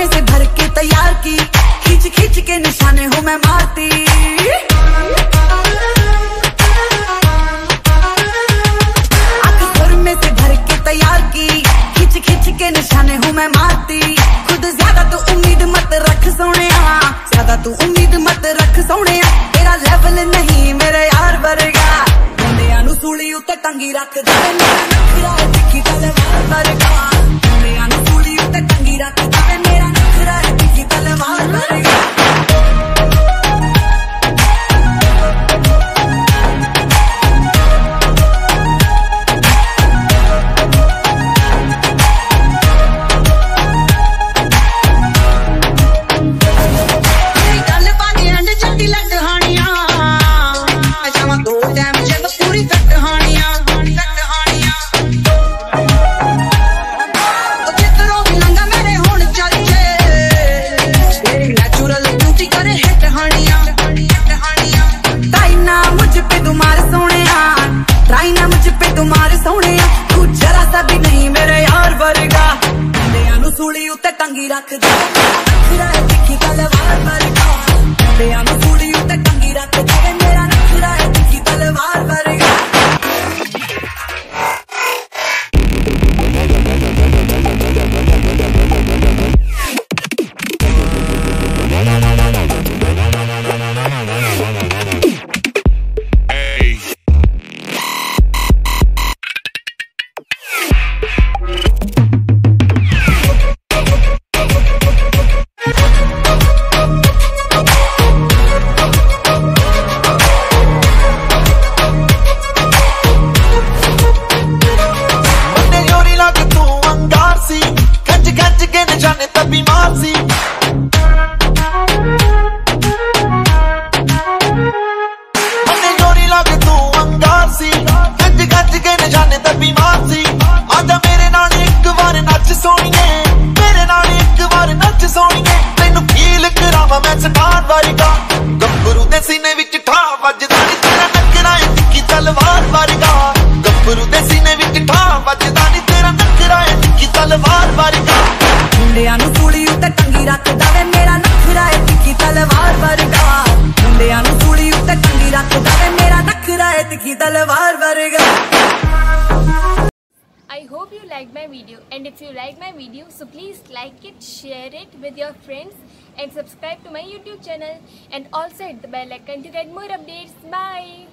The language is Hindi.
में से भर के तैयार की। खींच खींच के निशाने हूँ मैं मारती। ज़्यादा तू उम्मीद मत रख सोने ज़्यादा तू उम्मीद मत रख सोने तेरा लेवल नहीं मेरे यार वर्गा। ਬੰਦਿਆਂ ਨੂੰ नेचुरल ब्यूटी करे हिट हणिया ट्राई ना मुझ पे तुम्हारे सोने ट्राई ना मुझ पे तुम्हारे सोने तू जरा सा भी नहीं मेरे यार वर्गा सूली उत्ते तंगी रख दे ਤਲਵਾਰ ਵਰਗਾ ਮੁੰਡਿਆਂ ਨੂੰ ਸੂਲੀ ਉੱਤੇ ਟੰਗੀ ਰੱਖਦਾ ਵੇ ਮੇਰਾ ਨਖਰਾ ਏ ਤਿੱਖੀ ਤਲਵਾਰ ਵਰਗਾ I hope you liked my video and if you like my video so please like it, share it with your friends and subscribe to my YouTube channel and also hit the bell icon to get more updates. Bye!